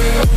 girl